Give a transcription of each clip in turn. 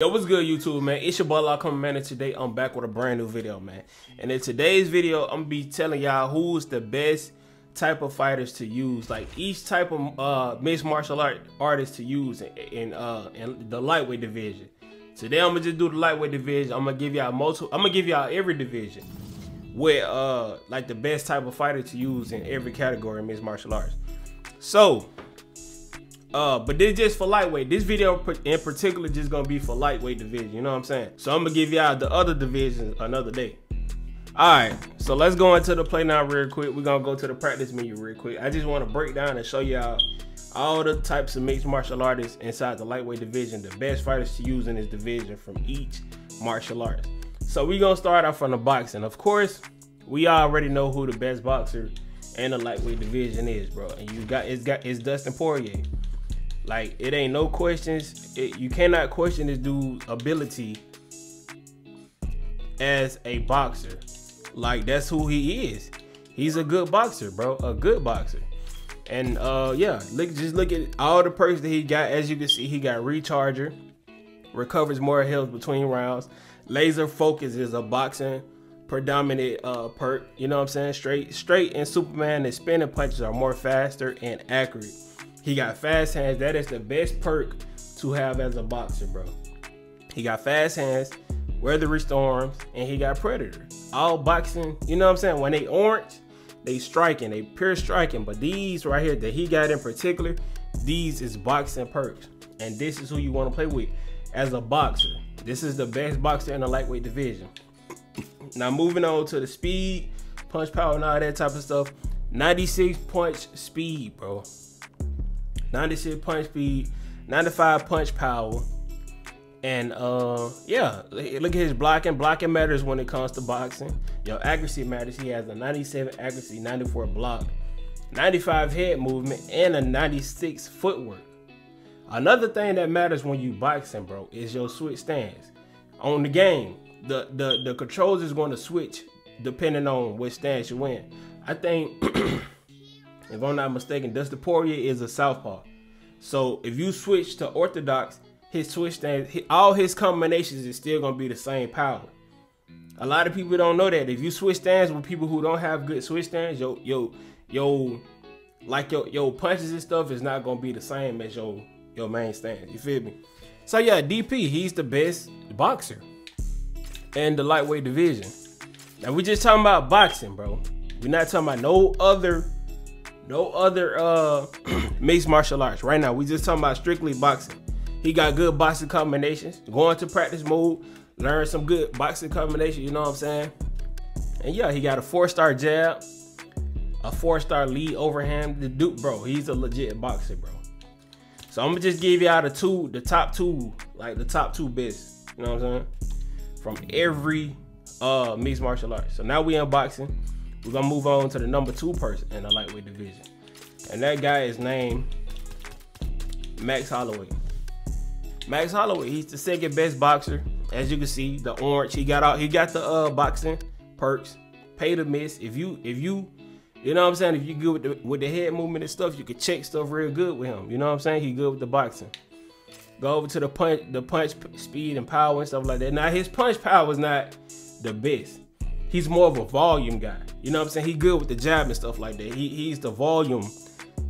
Yo, what's good, YouTube, man? It's your boy, Lockoma Man, and today I'm back with a brand new video, man. And in today's video, I'm gonna be telling y'all who's the best type of fighters to use, like each type of uh, mixed martial art artist to use in, in uh in the lightweight division. Today, I'm gonna just do the lightweight division. I'm gonna give y'all multiple. I'm gonna give y'all every division with uh like the best type of fighter to use in every category in mixed martial arts. So uh, but this just for lightweight. This video in particular just gonna be for lightweight division. You know what I'm saying? So I'm gonna give y'all the other divisions another day. All right, so let's go into the play now real quick. We're gonna go to the practice menu real quick. I just want to break down and show y'all all the types of mixed martial artists inside the lightweight division, the best fighters to use in this division from each martial art. So we gonna start off from the boxing. Of course, we already know who the best boxer in the lightweight division is, bro. And you got it's got it's Dustin Poirier. Like it ain't no questions. It, you cannot question this dude's ability as a boxer. Like that's who he is. He's a good boxer, bro. A good boxer. And uh yeah, look just look at all the perks that he got. As you can see, he got recharger, recovers more health between rounds. Laser focus is a boxing predominant uh perk. You know what I'm saying? Straight straight and Superman and spinning punches are more faster and accurate. He got fast hands. That is the best perk to have as a boxer, bro. He got fast hands, weathery storms, and he got predator. All boxing, you know what I'm saying? When they orange, they striking, they pure striking. But these right here that he got in particular, these is boxing perks. And this is who you want to play with as a boxer. This is the best boxer in the lightweight division. now moving on to the speed, punch power, and all that type of stuff. 96 punch speed, bro. 96 punch speed, 95 punch power. And uh yeah, look at his blocking. Blocking matters when it comes to boxing. Your accuracy matters. He has a 97 accuracy, 94 block, 95 head movement, and a 96 footwork. Another thing that matters when you boxing, bro, is your switch stance. On the game, the the the controls is going to switch depending on which stance you in. I think if I'm not mistaken, Dustin Poirier is a southpaw. So if you switch to orthodox, his switch stance, all his combinations is still gonna be the same power. A lot of people don't know that. If you switch stands with people who don't have good switch stands, yo, yo, yo, like your your punches and stuff is not gonna be the same as your your main stance. You feel me? So yeah, DP, he's the best boxer in the lightweight division. Now we just talking about boxing, bro. We're not talking about no other no other uh mixed martial arts. Right now, we just talking about strictly boxing. He got good boxing combinations. Going to practice mode, learn some good boxing combinations, you know what I'm saying? And yeah, he got a four-star jab, a four-star lead overhand. The Duke, bro, he's a legit boxer, bro. So I'm gonna just give y'all the two, the top two, like the top two best, you know what I'm saying? From every uh mixed martial arts. So now we unboxing. We're gonna move on to the number two person in the lightweight division. And that guy is named Max Holloway. Max Holloway, he's the second best boxer. As you can see, the orange, he got out, he got the uh boxing perks, pay to miss. If you if you you know what I'm saying? If you good with the with the head movement and stuff, you can check stuff real good with him. You know what I'm saying? He good with the boxing. Go over to the punch, the punch speed and power and stuff like that. Now his punch power is not the best he's more of a volume guy. You know what I'm saying? He good with the jab and stuff like that. He he's the volume.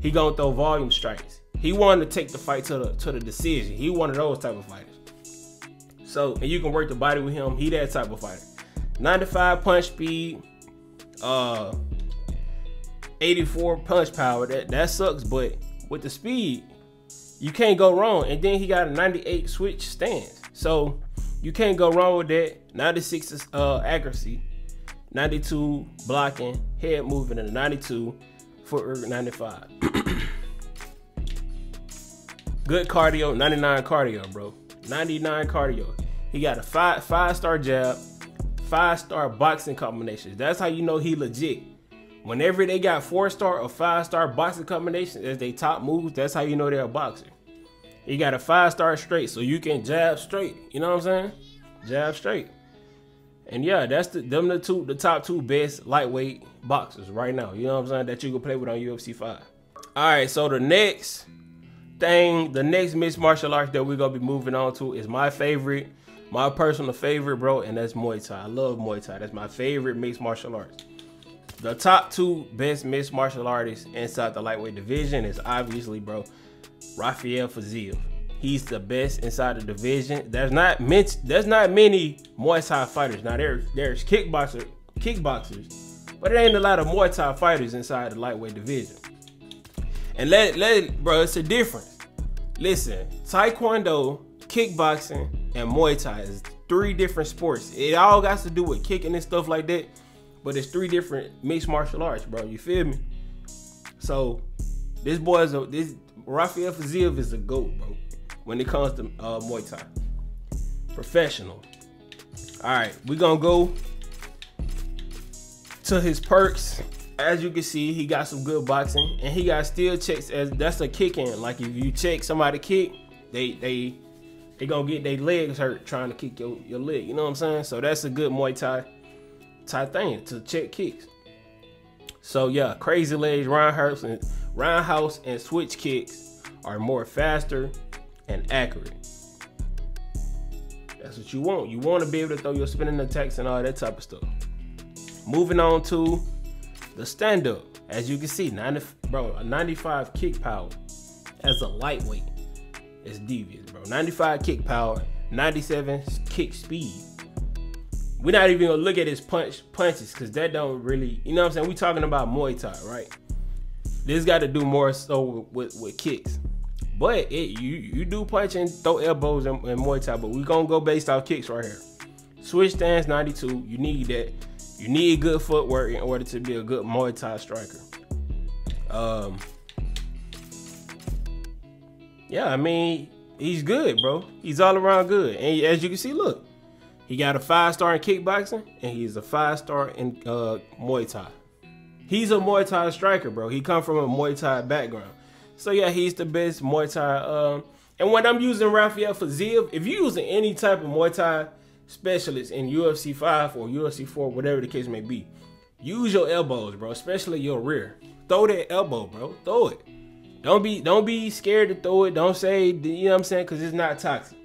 He gonna throw volume strikes. He wanted to take the fight to the to the decision. He one of those type of fighters. So and you can work the body with him. He that type of fighter. 95 punch speed, uh, 84 punch power. That that sucks, but with the speed, you can't go wrong. And then he got a 98 switch stance. So you can't go wrong with that. 96 uh, accuracy. 92 blocking, head moving, and a 92 footwork 95. Good cardio, 99 cardio, bro. 99 cardio. He got a five five star jab, five star boxing combinations. That's how you know he legit. Whenever they got four star or five star boxing combinations as they top moves, that's how you know they're a boxer. He got a five star straight, so you can jab straight. You know what I'm saying? Jab straight. And yeah, that's the them the two the top two best lightweight boxers right now. You know what I'm saying? That you can play with on UFC 5. Alright, so the next thing, the next mixed martial arts that we're gonna be moving on to is my favorite, my personal favorite, bro, and that's Muay Thai. I love Muay Thai. That's my favorite mixed martial arts. The top two best mixed martial artists inside the lightweight division is obviously, bro, Rafael Fiziev. He's the best inside the division. There's not many, there's not many Muay Thai fighters. Now there's there's kickboxer kickboxers, but there ain't a lot of Muay Thai fighters inside the lightweight division. And let let bro, it's a difference. Listen, Taekwondo, kickboxing, and Muay Thai is three different sports. It all got to do with kicking and stuff like that, but it's three different mixed martial arts, bro. You feel me? So this boy is a this Rafael Fiziev is a goat, bro when it comes to uh, Muay Thai. Professional. All right, we're gonna go to his perks. As you can see, he got some good boxing, and he got steel checks. As that's a kick in. Like if you check somebody kick, they they they gonna get their legs hurt trying to kick your, your leg. You know what I'm saying? So that's a good Muay Thai Thai thing to check kicks. So yeah, crazy legs, roundhouse and roundhouse and switch kicks are more faster and accurate. That's what you want. You want to be able to throw your spinning attacks and all that type of stuff. Moving on to the stand up. As you can see, 90, bro, a 95 kick power as a lightweight is devious, bro. 95 kick power, 97 kick speed. We're not even gonna look at his punch punches because that don't really, you know what I'm saying? We're talking about Muay Thai, right? This got to do more so with, with kicks. But it you you do punch and throw elbows and, and Muay Thai, but we gonna go based off kicks right here. Switch stance 92. You need that. You need good footwork in order to be a good Muay Thai striker. Um. Yeah, I mean he's good, bro. He's all around good, and as you can see, look, he got a five star in kickboxing, and he's a five star in uh, Muay Thai. He's a Muay Thai striker, bro. He come from a Muay Thai background. So yeah, he's the best Muay Thai. Um, and when I'm using Rafael Fiziev, if you're using any type of Muay Thai specialist in UFC 5 or UFC 4, whatever the case may be, use your elbows, bro, especially your rear. Throw that elbow, bro. Throw it. Don't be don't be scared to throw it. Don't say you know what I'm saying because it's not toxic.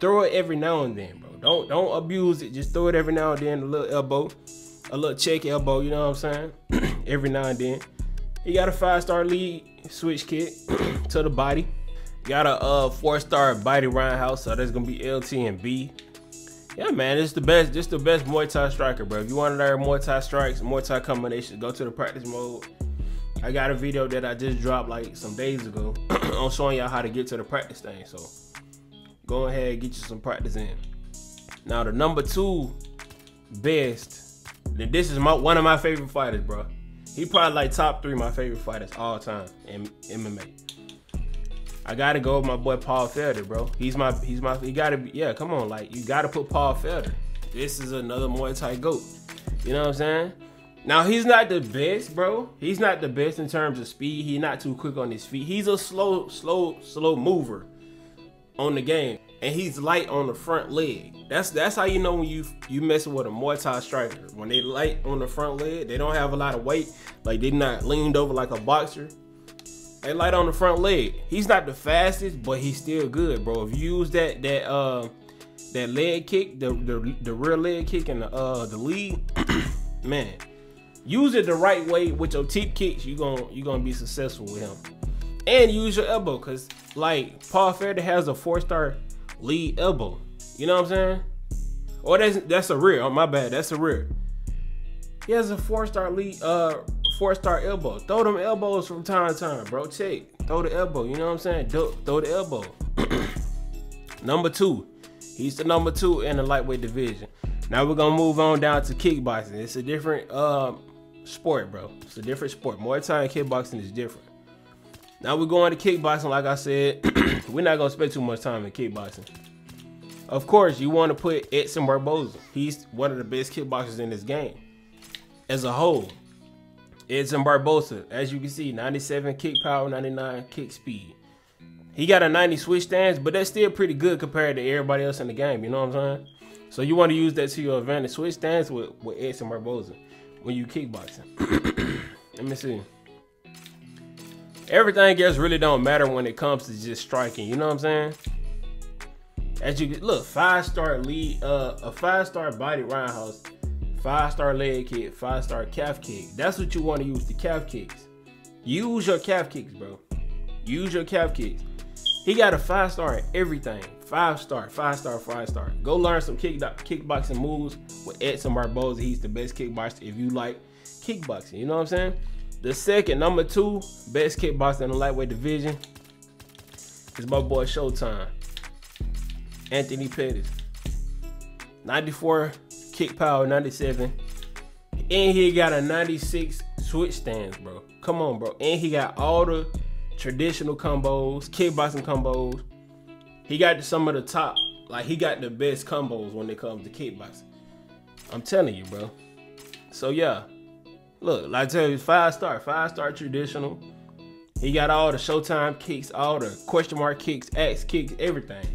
Throw it every now and then, bro. Don't don't abuse it. Just throw it every now and then. A little elbow, a little check elbow. You know what I'm saying? every now and then. He got a five star lead switch kick to the body. Got a uh, four star body roundhouse, so that's gonna be LT and B. Yeah, man, it's the best. This the best Muay Thai striker, bro. If you want to learn Muay Thai strikes, Muay Thai combinations, go to the practice mode. I got a video that I just dropped like some days ago on showing y'all how to get to the practice thing. So go ahead and get you some practice in. Now the number two best. Then This is my one of my favorite fighters, bro. He probably like top three my favorite fighters all time in MMA. I gotta go with my boy Paul Felder, bro. He's my he's my he gotta be yeah, come on, like you gotta put Paul Felder. This is another Muay Thai GOAT. You know what I'm saying? Now he's not the best, bro. He's not the best in terms of speed. He's not too quick on his feet. He's a slow, slow, slow mover on the game. And he's light on the front leg. That's that's how you know when you you messing with a Muay Thai striker. When they light on the front leg, they don't have a lot of weight. Like they're not leaned over like a boxer. They light on the front leg. He's not the fastest, but he's still good, bro. If you use that that uh that leg kick, the the, the rear leg kick and the uh the lead, man, use it the right way with your tip kicks, you gonna you gonna be successful with him. And use your elbow, cause like Paul Felder has a four star lead elbow. You know what I'm saying? Or that's that's a rear. Oh my bad, that's a rear. He has a four star lead, uh, four star elbow. Throw them elbows from time to time, bro. Check. Throw the elbow. You know what I'm saying? Do, Throw the elbow. number two. He's the number two in the lightweight division. Now we're gonna move on down to kickboxing. It's a different uh, sport, bro. It's a different sport. Muay Thai and kickboxing is different. Now we're going to kickboxing. Like I said, we're not gonna spend too much time in kickboxing. Of course, you want to put Edson Barboza. He's one of the best kickboxers in this game as a whole. Edson Barboza, as you can see, 97 kick power, 99 kick speed. He got a 90 switch stance, but that's still pretty good compared to everybody else in the game. You know what I'm saying? So you want to use that to your advantage. Switch stance with, with Edson Barboza when you kickboxing. Let me see. Everything else really don't matter when it comes to just striking. You know what I'm saying? As you look, five star lead, uh, a five star body roundhouse, five star leg kick, five star calf kick. That's what you want to use the calf kicks. Use your calf kicks, bro. Use your calf kicks. He got a five star in everything. Five star, five star, five star. Go learn some kick kickboxing moves with Edson Barboza. He's the best kickboxer if you like kickboxing. You know what I'm saying? The second, number two, best kickboxer in the lightweight division is my boy Showtime. Anthony Pettis. 94 kick power, 97. And he got a 96 switch stance, bro. Come on, bro. And he got all the traditional combos, kickboxing combos. He got some of the top, like he got the best combos when it comes to kickboxing. I'm telling you, bro. So yeah, look, like I tell you, five star, five star traditional. He got all the Showtime kicks, all the question mark kicks, X kicks, everything.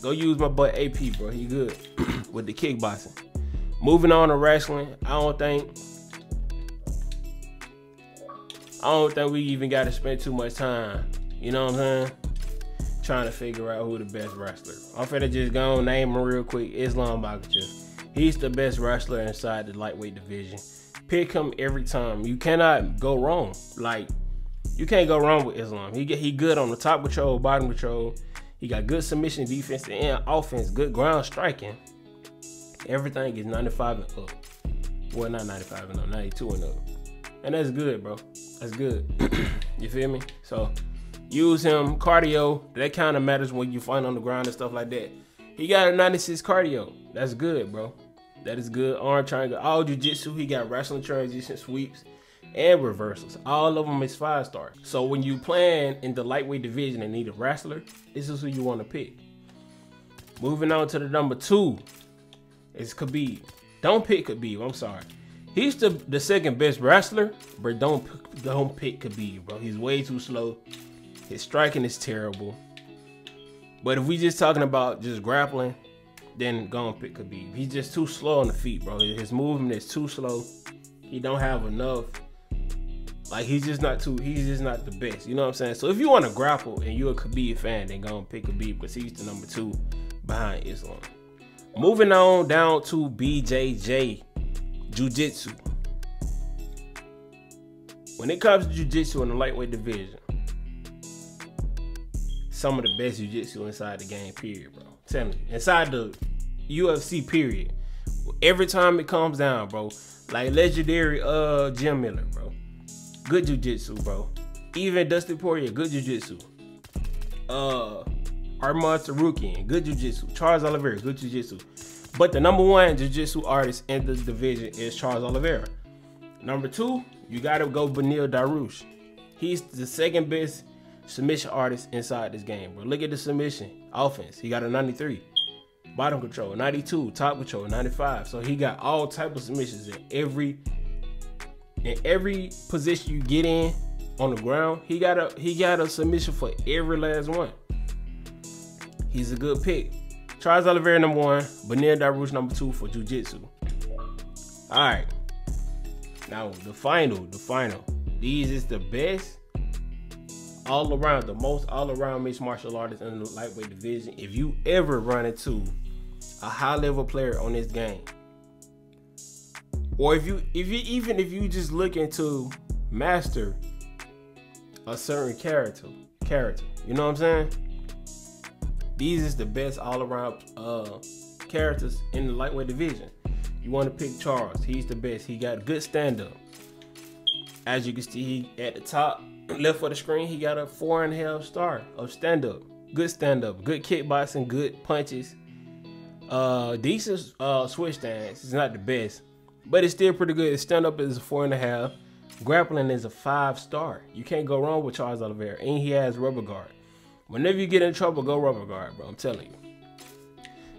Go use my boy AP, bro. He good with the kickboxing. Moving on to wrestling, I don't think I don't think we even got to spend too much time. You know what I'm saying? Trying to figure out who the best wrestler. I'm finna just go name him real quick. Islam Makhachev. He's the best wrestler inside the lightweight division. Pick him every time. You cannot go wrong. Like you can't go wrong with Islam. He get he good on the top control, bottom control. He got good submission defense and offense, good ground striking. Everything is 95 and up. Well, not 95 and up, 92 and up. And that's good, bro. That's good. you feel me? So use him. Cardio, that kind of matters when you fight on the ground and stuff like that. He got a 96 cardio. That's good, bro. That is good. Arm triangle, all jujitsu. He got wrestling transition sweeps and reversals. All of them is five stars. So when you plan in the lightweight division and need a wrestler, this is who you want to pick. Moving on to the number two is Khabib. Don't pick Khabib. I'm sorry. He's the, the second best wrestler, but don't don't pick Khabib, bro. He's way too slow. His striking is terrible. But if we just talking about just grappling, then go and pick Khabib. He's just too slow on the feet, bro. His movement is too slow. He don't have enough. Like he's just not too. He's just not the best. You know what I'm saying? So if you want to grapple and you're a Khabib fan, then go and pick Khabib because he's the number two behind Islam. Moving on down to BJJ Jiu-Jitsu. When it comes to Jiu-Jitsu in the lightweight division, some of the best Jiu-Jitsu inside the game, period, bro. Tell me. Inside the UFC, period. Every time it comes down, bro. Like legendary uh Jim Miller, bro. Good Jiu-Jitsu, bro. Even Dusty Poirier, good Jiu-Jitsu. Uh Arman Tsarukyan, good Jiu-Jitsu. Charles Oliveira, good Jiu-Jitsu. But the number one jiu-jitsu artist in the division is Charles Oliveira. Number two, you gotta go Beneil Dariush. He's the second best submission artist inside this game, bro. Look at the submission offense. He got a 93. Bottom control, 92. Top control, 95. So he got all type of submissions in every in every position you get in on the ground. He got a he got a submission for every last one. He's a good pick. Charles Oliveira number one, Beneil Dariush number two for Jiu-Jitsu. All right. Now the final, the final. These is the best all around, the most all around mixed martial artists in the lightweight division. If you ever run into a high level player on this game, or if you if you even if you just looking to master a certain character, character, you know what I'm saying? These is the best all around uh, characters in the lightweight division. You want to pick Charles. He's the best. He got good stand up. As you can see, he at the top left for the screen, he got a four and a half star of stand up. Good stand up, good kickboxing, good punches. Uh, decent uh, switch stance. It's not the best, but it's still pretty good. His stand up is a four and a half. Grappling is a five star. You can't go wrong with Charles Oliveira, and he has rubber guard. Whenever you get in trouble, go rubber guard, bro. I'm telling you.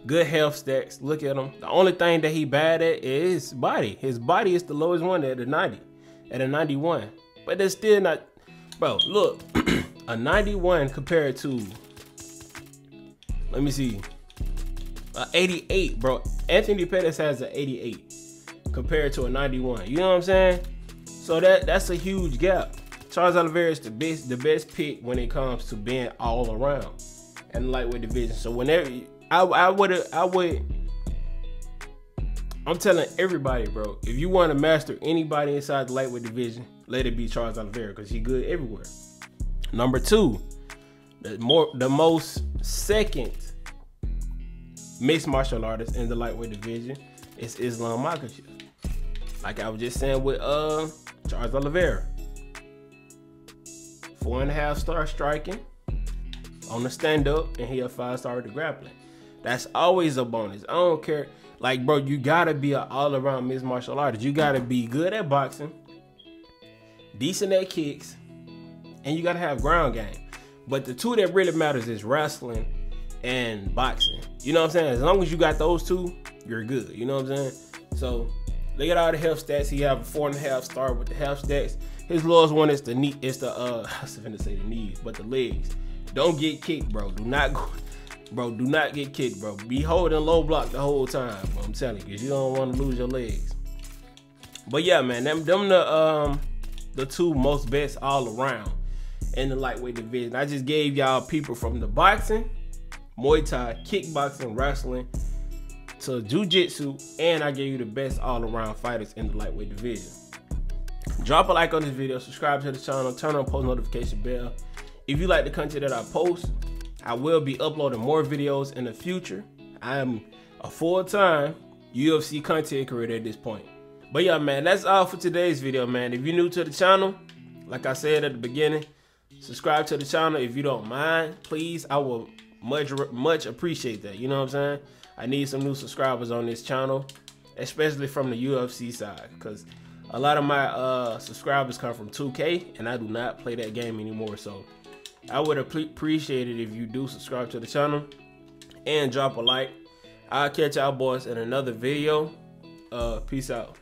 Good health stacks. Look at him. The only thing that he bad at is body. His body is the lowest one at a 90, at a 91. But that's still not, bro. Look, a 91 compared to, let me see, a 88, bro. Anthony Pettis has an 88 compared to a 91. You know what I'm saying? So that that's a huge gap. Charles Oliveira is the best the best pick when it comes to being all around and lightweight division. So whenever I I would I would I'm telling everybody, bro, if you want to master anybody inside the lightweight division, let it be Charles Oliveira because he good everywhere. Number two, the more the most second mixed martial artist in the lightweight division is Islam Makhachev. Like I was just saying with uh Charles Oliveira. Four and a half star striking on the stand up, and he a five star the grappling. That's always a bonus. I don't care. Like, bro, you gotta be an all around mixed martial artist. You gotta be good at boxing, decent at kicks, and you gotta have ground game. But the two that really matters is wrestling and boxing. You know what I'm saying? As long as you got those two, you're good. You know what I'm saying? So look at all the health stats. He have a four and a half star with the health stats. His lowest one is the knee. It's the uh, I was gonna say the knees, but the legs. Don't get kicked, bro. Do not go, bro. Do not get kicked, bro. Be holding low block the whole time. Bro. I'm telling you, cause you don't want to lose your legs. But yeah, man, them them the um the two most best all around in the lightweight division. I just gave y'all people from the boxing, Muay Thai, kickboxing, wrestling, to jiu-jitsu, and I gave you the best all-around fighters in the lightweight division. Drop a like on this video, subscribe to the channel, turn on post notification bell. If you like the content that I post, I will be uploading more videos in the future. I am a full-time UFC content creator at this point. But yeah, man, that's all for today's video, man. If you're new to the channel, like I said at the beginning, subscribe to the channel if you don't mind, please. I will much much appreciate that. You know what I'm saying? I need some new subscribers on this channel, especially from the UFC side, because a lot of my uh, subscribers come from 2K, and I do not play that game anymore. So I would appreciate it if you do subscribe to the channel and drop a like. I'll catch y'all boys in another video. Uh, peace out.